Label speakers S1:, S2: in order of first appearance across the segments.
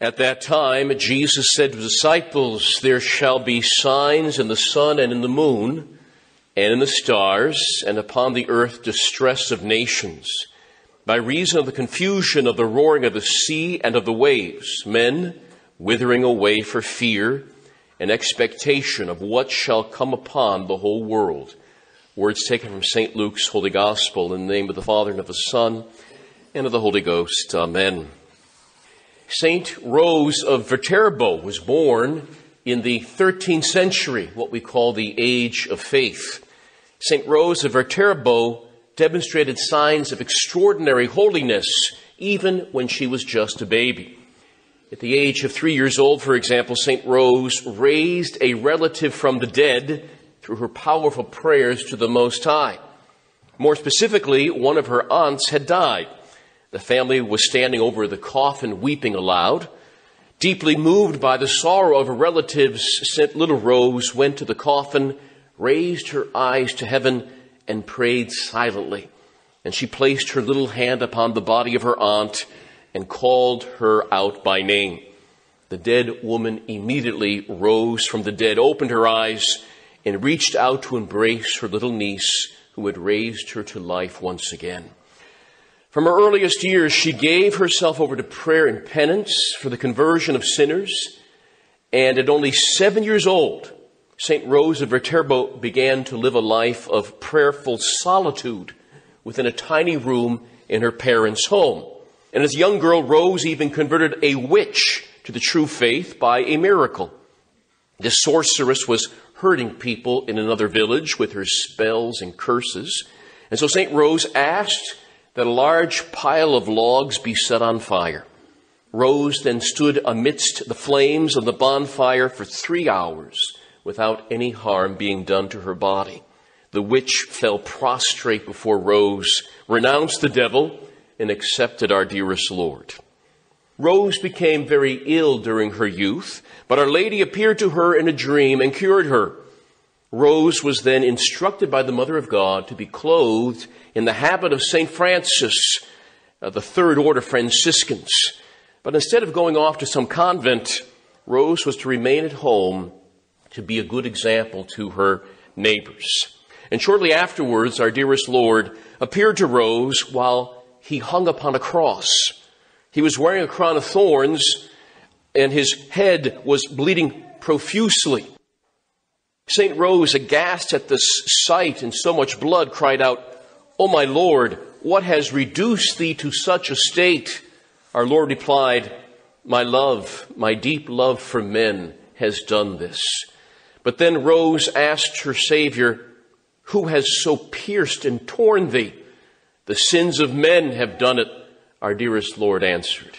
S1: At that time, Jesus said to the disciples, There shall be signs in the sun and in the moon, and in the stars, and upon the earth distress of nations, by reason of the confusion of the roaring of the sea and of the waves, men withering away for fear and expectation of what shall come upon the whole world. Words taken from St. Luke's Holy Gospel in the name of the Father and of the Son and of the Holy Ghost. Amen. Saint Rose of Viterbo was born in the 13th century, what we call the Age of Faith. Saint Rose of Viterbo demonstrated signs of extraordinary holiness even when she was just a baby. At the age of three years old, for example, St. Rose raised a relative from the dead through her powerful prayers to the Most High. More specifically, one of her aunts had died. The family was standing over the coffin weeping aloud. Deeply moved by the sorrow of her relatives. Little Rose went to the coffin, raised her eyes to heaven, and prayed silently. And she placed her little hand upon the body of her aunt and called her out by name. The dead woman immediately rose from the dead, opened her eyes, and reached out to embrace her little niece who had raised her to life once again. From her earliest years, she gave herself over to prayer and penance for the conversion of sinners. And at only seven years old, St. Rose of Viterbo began to live a life of prayerful solitude within a tiny room in her parents' home. And as a young girl, Rose even converted a witch to the true faith by a miracle. This sorceress was hurting people in another village with her spells and curses. And so St. Rose asked that a large pile of logs be set on fire. Rose then stood amidst the flames of the bonfire for three hours without any harm being done to her body. The witch fell prostrate before Rose, renounced the devil, and accepted our dearest Lord. Rose became very ill during her youth, but Our Lady appeared to her in a dream and cured her. Rose was then instructed by the Mother of God to be clothed in the habit of St. Francis, uh, the third order Franciscans. But instead of going off to some convent, Rose was to remain at home to be a good example to her neighbors. And shortly afterwards, our dearest Lord appeared to Rose while he hung upon a cross. He was wearing a crown of thorns and his head was bleeding profusely. St. Rose, aghast at this sight and so much blood, cried out, O my Lord, what has reduced thee to such a state? Our Lord replied, My love, my deep love for men has done this. But then Rose asked her Savior, Who has so pierced and torn thee? The sins of men have done it, our dearest Lord answered.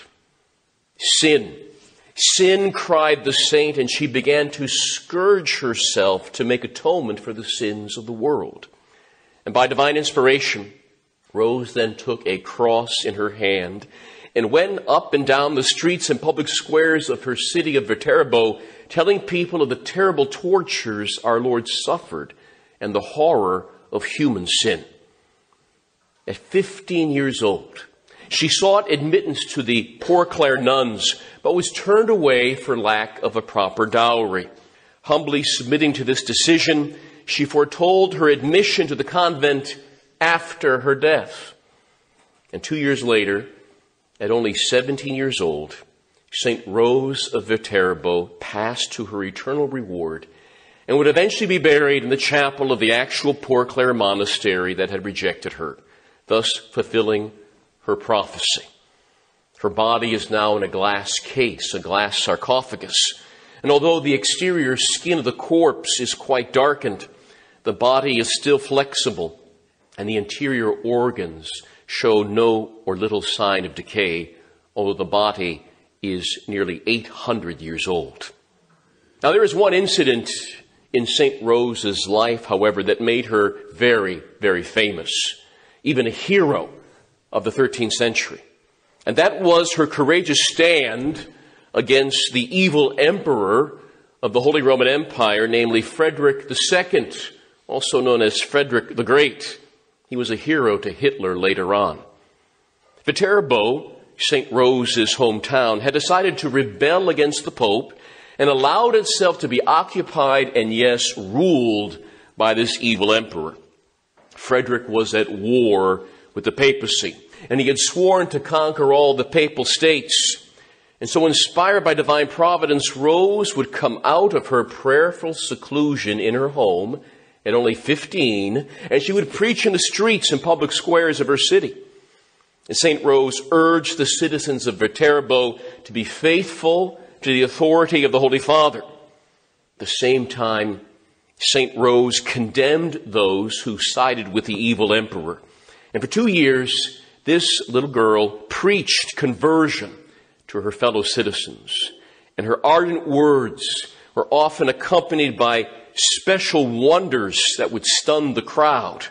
S1: Sin. Sin, cried the saint, and she began to scourge herself to make atonement for the sins of the world. And by divine inspiration, Rose then took a cross in her hand and went up and down the streets and public squares of her city of Viterbo, telling people of the terrible tortures our Lord suffered and the horror of human sin. At 15 years old, she sought admittance to the Poor Clare nuns, but was turned away for lack of a proper dowry. Humbly submitting to this decision, she foretold her admission to the convent after her death. And two years later, at only 17 years old, St. Rose of Viterbo passed to her eternal reward and would eventually be buried in the chapel of the actual Poor Clare monastery that had rejected her, thus fulfilling her prophecy. Her body is now in a glass case, a glass sarcophagus. And although the exterior skin of the corpse is quite darkened, the body is still flexible and the interior organs show no or little sign of decay, although the body is nearly 800 years old. Now there is one incident in St. Rose's life, however, that made her very, very famous, even a hero of the 13th century. And that was her courageous stand against the evil emperor of the Holy Roman Empire, namely Frederick II, also known as Frederick the Great. He was a hero to Hitler later on. Viterbo St. Rose's hometown, had decided to rebel against the Pope and allowed itself to be occupied and, yes, ruled by this evil emperor. Frederick was at war with the papacy, and he had sworn to conquer all the papal states. And so, inspired by divine providence, Rose would come out of her prayerful seclusion in her home at only 15, and she would preach in the streets and public squares of her city. And St. Rose urged the citizens of Viterbo to be faithful to the authority of the Holy Father. At the same time, St. Rose condemned those who sided with the evil emperor. And for two years, this little girl preached conversion to her fellow citizens. And her ardent words were often accompanied by special wonders that would stun the crowd.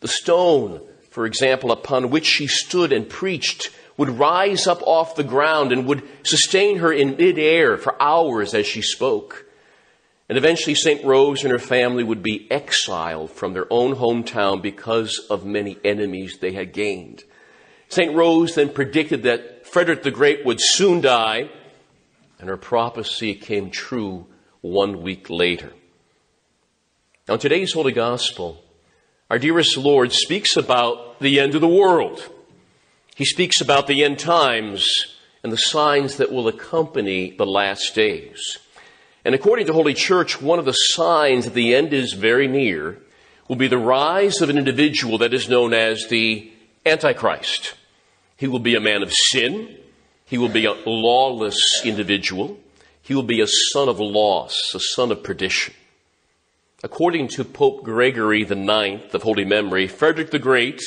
S1: The stone, for example, upon which she stood and preached would rise up off the ground and would sustain her in midair for hours as she spoke. And eventually St. Rose and her family would be exiled from their own hometown because of many enemies they had gained. St. Rose then predicted that Frederick the Great would soon die, and her prophecy came true one week later. Now, in today's Holy Gospel, our dearest Lord speaks about the end of the world. He speaks about the end times and the signs that will accompany the last days. And according to Holy Church, one of the signs that the end is very near will be the rise of an individual that is known as the Antichrist. He will be a man of sin. He will be a lawless individual. He will be a son of loss, a son of perdition. According to Pope Gregory IX of holy memory, Frederick the Great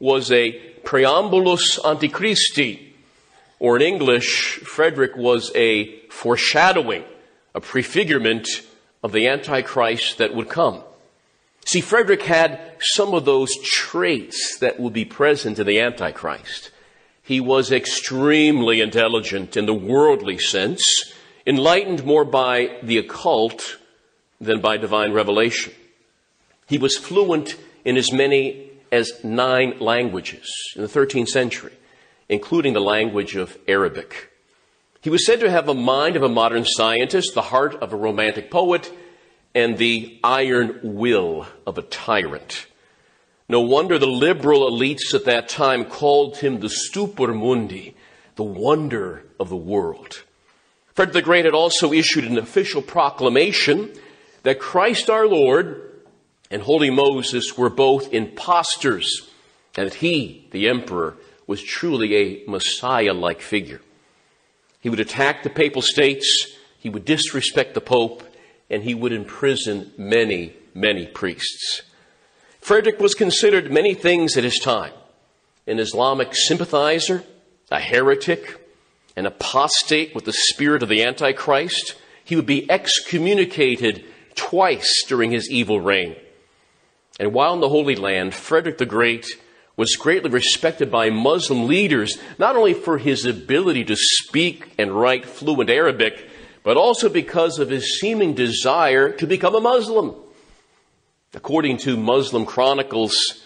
S1: was a preambulus antichristi, or in English, Frederick was a foreshadowing, a prefigurement of the Antichrist that would come. See, Frederick had some of those traits that would be present in the Antichrist. He was extremely intelligent in the worldly sense, enlightened more by the occult than by divine revelation. He was fluent in as many as nine languages in the 13th century, including the language of Arabic. He was said to have a mind of a modern scientist, the heart of a romantic poet, and the iron will of a tyrant. No wonder the liberal elites at that time called him the stupor mundi, the wonder of the world. Frederick the Great had also issued an official proclamation that Christ our Lord and Holy Moses were both impostors, and that he, the emperor, was truly a Messiah like figure. He would attack the papal states, he would disrespect the Pope, and he would imprison many, many priests. Frederick was considered many things at his time an Islamic sympathizer, a heretic, an apostate with the spirit of the Antichrist. He would be excommunicated twice during his evil reign. And while in the Holy Land, Frederick the Great was greatly respected by Muslim leaders, not only for his ability to speak and write fluent Arabic, but also because of his seeming desire to become a Muslim. According to Muslim chronicles,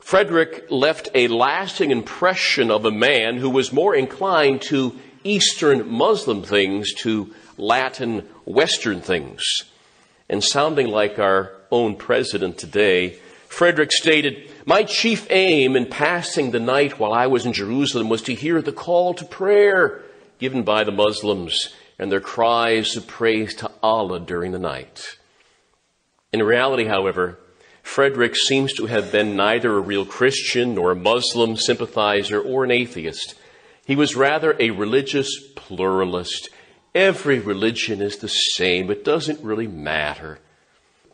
S1: Frederick left a lasting impression of a man who was more inclined to Eastern Muslim things to Latin Western things and sounding like our own president today, Frederick stated, My chief aim in passing the night while I was in Jerusalem was to hear the call to prayer given by the Muslims and their cries of praise to Allah during the night. In reality, however, Frederick seems to have been neither a real Christian nor a Muslim sympathizer or an atheist. He was rather a religious pluralist Every religion is the same. It doesn't really matter.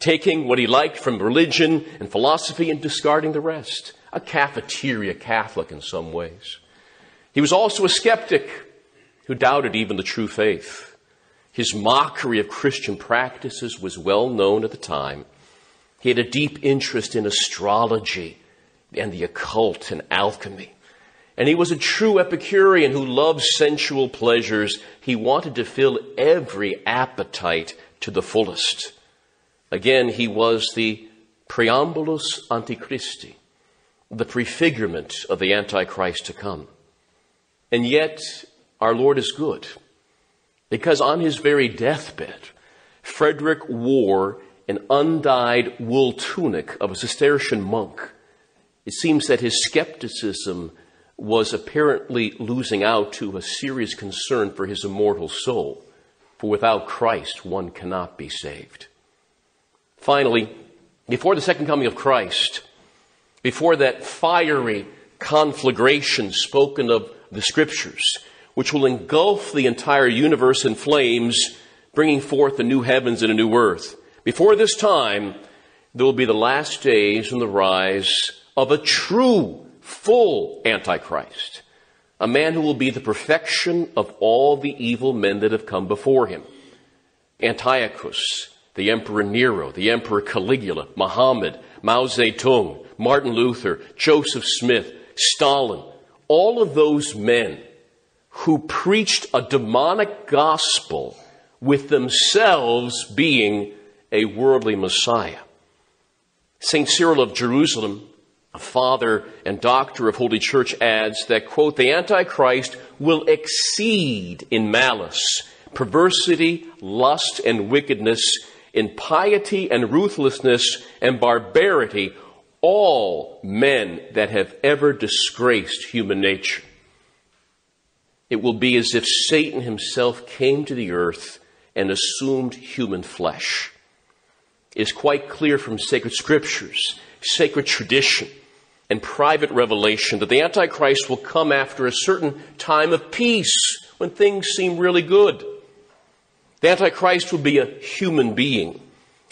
S1: Taking what he liked from religion and philosophy and discarding the rest. A cafeteria Catholic in some ways. He was also a skeptic who doubted even the true faith. His mockery of Christian practices was well known at the time. He had a deep interest in astrology and the occult and alchemy. And he was a true Epicurean who loved sensual pleasures. He wanted to fill every appetite to the fullest. Again, he was the preambulus antichristi, the prefigurement of the Antichrist to come. And yet, our Lord is good. Because on his very deathbed, Frederick wore an undyed wool tunic of a Cistercian monk. It seems that his skepticism was apparently losing out to a serious concern for his immortal soul. For without Christ, one cannot be saved. Finally, before the second coming of Christ, before that fiery conflagration spoken of the scriptures, which will engulf the entire universe in flames, bringing forth a new heavens and a new earth. Before this time, there will be the last days and the rise of a true, full Antichrist. A man who will be the perfection of all the evil men that have come before him. Antiochus, the Emperor Nero, the Emperor Caligula, Muhammad, Mao Zedong, Martin Luther, Joseph Smith, Stalin, all of those men who preached a demonic gospel with themselves being a worldly Messiah. St. Cyril of Jerusalem, a father and doctor of Holy Church, adds that, quote, the Antichrist will exceed in malice, perversity, lust, and wickedness, in piety and ruthlessness and barbarity, all men that have ever disgraced human nature. It will be as if Satan himself came to the earth and assumed human flesh. It is quite clear from sacred scriptures, sacred tradition, and private revelation that the Antichrist will come after a certain time of peace when things seem really good. The Antichrist will be a human being,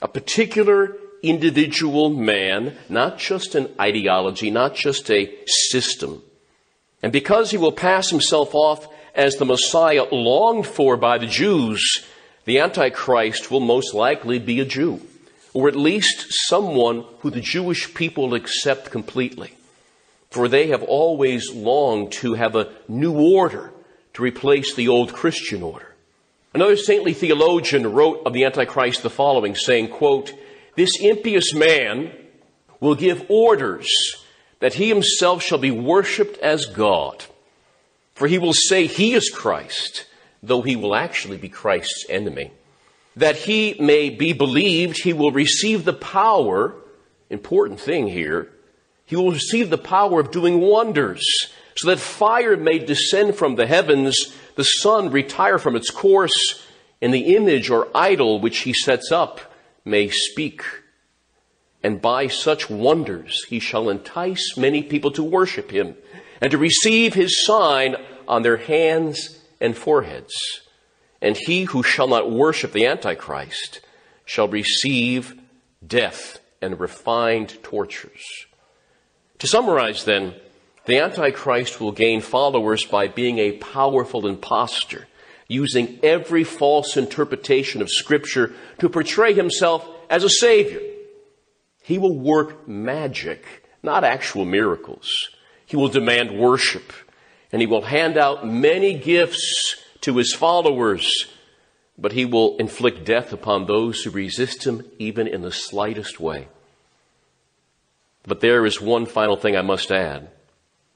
S1: a particular individual man, not just an ideology, not just a system. And because he will pass himself off as the Messiah longed for by the Jews, the Antichrist will most likely be a Jew, or at least someone who the Jewish people accept completely. For they have always longed to have a new order to replace the old Christian order. Another saintly theologian wrote of the Antichrist the following, saying, quote, This impious man will give orders that he himself shall be worshipped as God. For he will say he is Christ, though he will actually be Christ's enemy. That he may be believed, he will receive the power, important thing here, he will receive the power of doing wonders, so that fire may descend from the heavens, the sun retire from its course, and the image or idol which he sets up may speak. And by such wonders he shall entice many people to worship him and to receive his sign on their hands and foreheads. And he who shall not worship the Antichrist shall receive death and refined tortures. To summarize then, the Antichrist will gain followers by being a powerful impostor, using every false interpretation of Scripture to portray himself as a Savior. He will work magic, not actual miracles. He will demand worship and he will hand out many gifts to his followers, but he will inflict death upon those who resist him even in the slightest way. But there is one final thing I must add.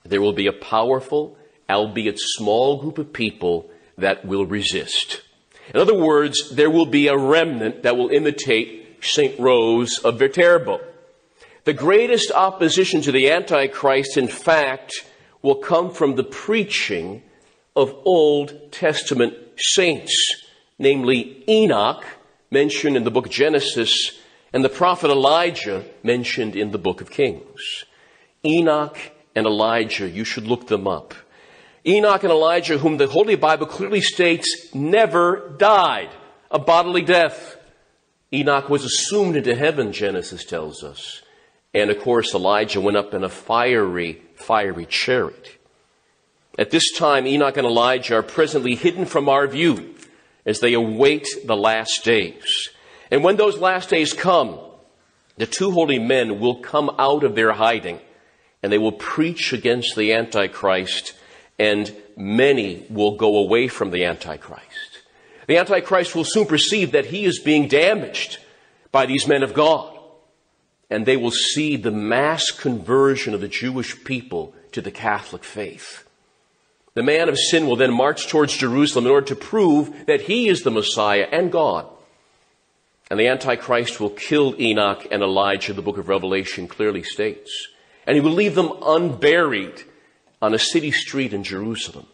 S1: There will be a powerful, albeit small group of people that will resist. In other words, there will be a remnant that will imitate St. Rose of Viterbo. The greatest opposition to the Antichrist, in fact, will come from the preaching of Old Testament saints, namely Enoch, mentioned in the book of Genesis, and the prophet Elijah, mentioned in the book of Kings. Enoch and Elijah, you should look them up. Enoch and Elijah, whom the Holy Bible clearly states never died a bodily death. Enoch was assumed into heaven, Genesis tells us. And of course, Elijah went up in a fiery fiery chariot. At this time, Enoch and Elijah are presently hidden from our view as they await the last days. And when those last days come, the two holy men will come out of their hiding and they will preach against the Antichrist and many will go away from the Antichrist. The Antichrist will soon perceive that he is being damaged by these men of God and they will see the mass conversion of the Jewish people to the Catholic faith. The man of sin will then march towards Jerusalem in order to prove that he is the Messiah and God. And the Antichrist will kill Enoch and Elijah, the book of Revelation clearly states. And he will leave them unburied on a city street in Jerusalem.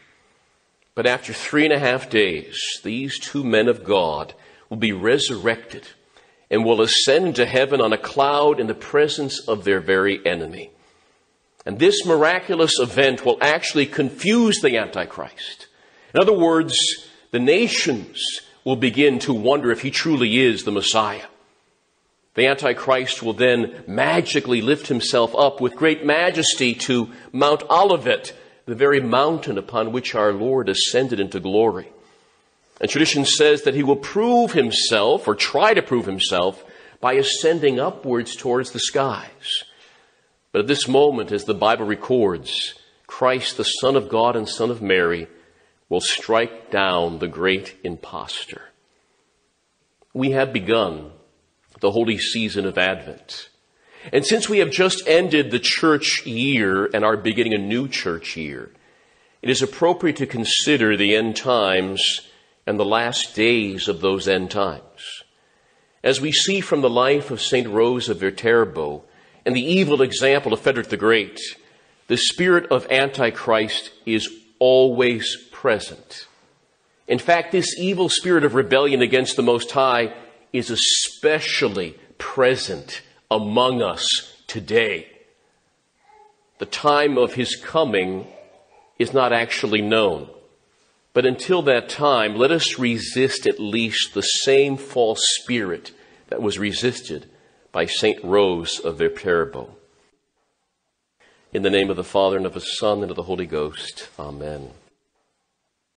S1: But after three and a half days, these two men of God will be resurrected and will ascend to heaven on a cloud in the presence of their very enemy. And this miraculous event will actually confuse the Antichrist. In other words, the nations will begin to wonder if he truly is the Messiah. The Antichrist will then magically lift himself up with great majesty to Mount Olivet, the very mountain upon which our Lord ascended into glory. And tradition says that he will prove himself, or try to prove himself, by ascending upwards towards the skies. But at this moment, as the Bible records, Christ, the Son of God and Son of Mary, will strike down the great impostor. We have begun the holy season of Advent. And since we have just ended the church year and are beginning a new church year, it is appropriate to consider the end times and the last days of those end times. As we see from the life of St. Rose of Viterbo and the evil example of Frederick the Great, the spirit of Antichrist is always present. In fact, this evil spirit of rebellion against the Most High is especially present among us today. The time of his coming is not actually known. But until that time, let us resist at least the same false spirit that was resisted by St. Rose of Viterbo. In the name of the Father, and of the Son, and of the Holy Ghost. Amen.